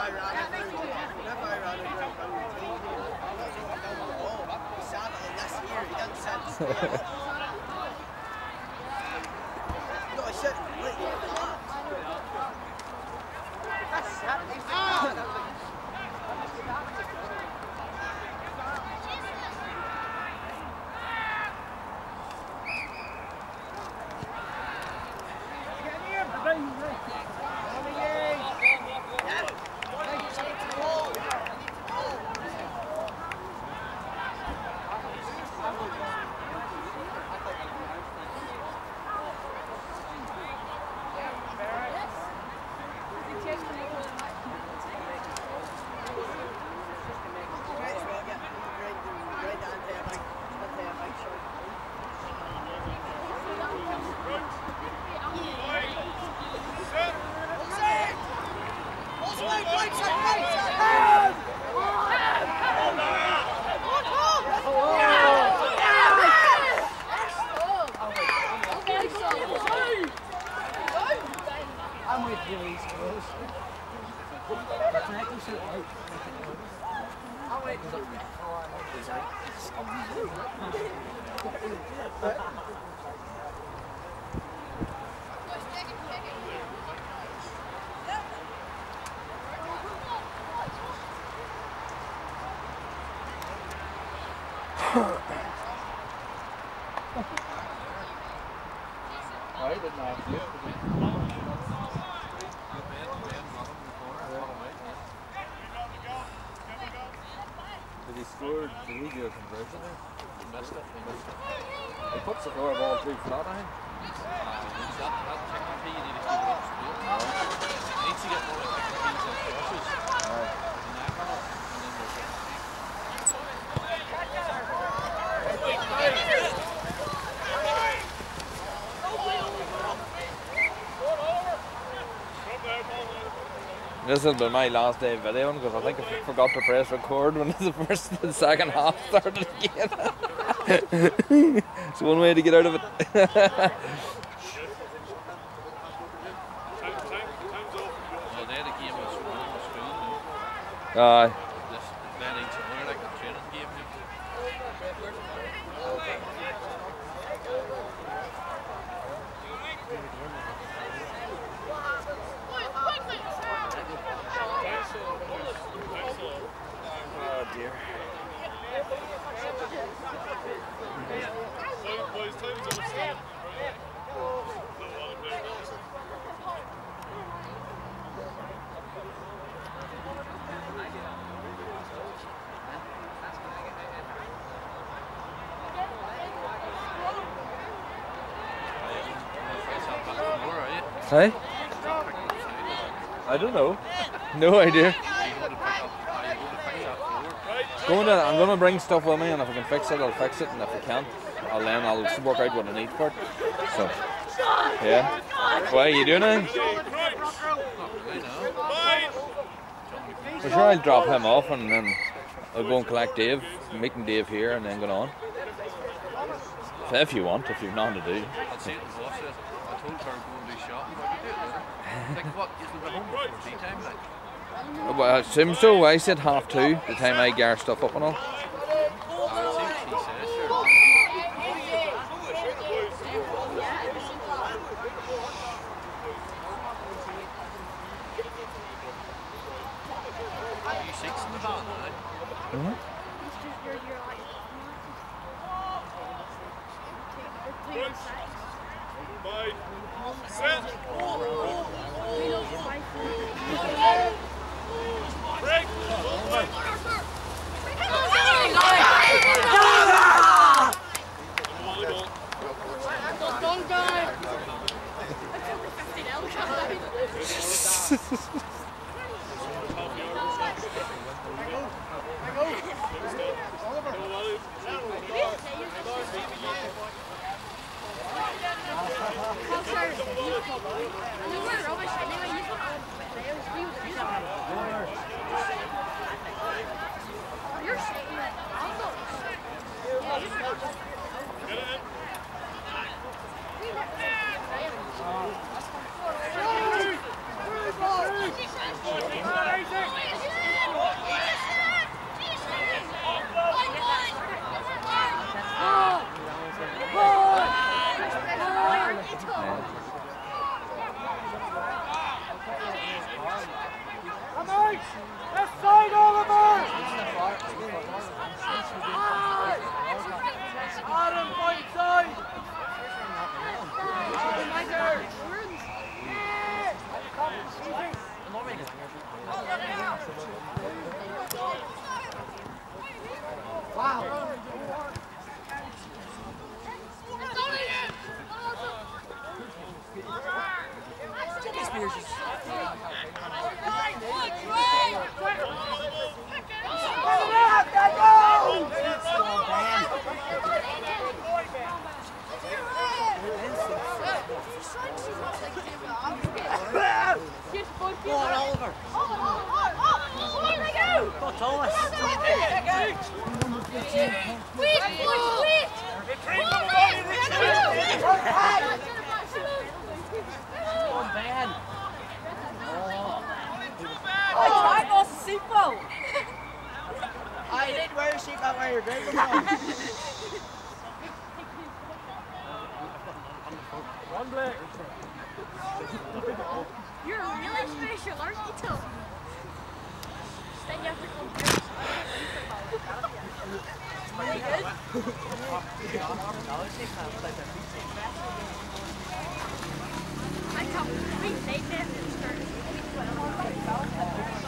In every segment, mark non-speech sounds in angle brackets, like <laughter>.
like, whenever I ran it through, whenever I ran it through, I would take it. I was going down the wall. He said it like this year. He didn't say it straight up. No, I said, wait, relax. That's happening. Might as well get right, right down to a big, to a big shot. I'm with you, East Coast. I'll wait till I didn't ask you. Did he score? Did he do a conversion there? He missed it. He missed it. He puts the door ball too flat. This has been my last day of videoing because I think I forgot to press record when <laughs> the first and second half started again. <laughs> <laughs> it's one way to get out of it. <laughs> Aye. Oh dear. Hey? I don't know. No idea. Going to, uh, I'm gonna bring stuff with me, and if I can fix it, I'll fix it, and if I can't, I'll then I'll work out what I need for it. So, yeah. Why are you doing it? For sure, I'll drop him off, and then I'll go and collect Dave, meeting Dave here, and then go on. If- If you want, if you've nothing to do. Uh, well, I assume so. I said half two, the time I gear stuff up and all. Don't die! <laughs> Go on, Oliver. Go, Thomas. Go on, Ben. Oh, I lost a seatbelt. I didn't wear a seatbelt while you're driving. You're really special, aren't you, Tom? Then you have to come here. Really good. I three days after it started. Right, go get this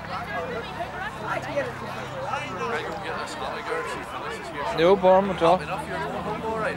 Scotty girl. She finishes here. She's No problem at all. enough. You're going home all right.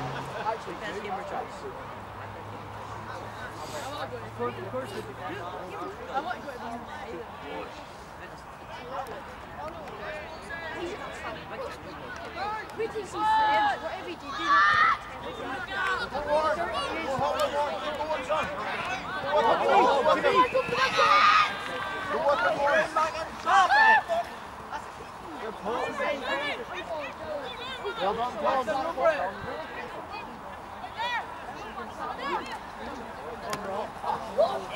to you when you come up. Oh, I had one. We can see do. Well done, Tom.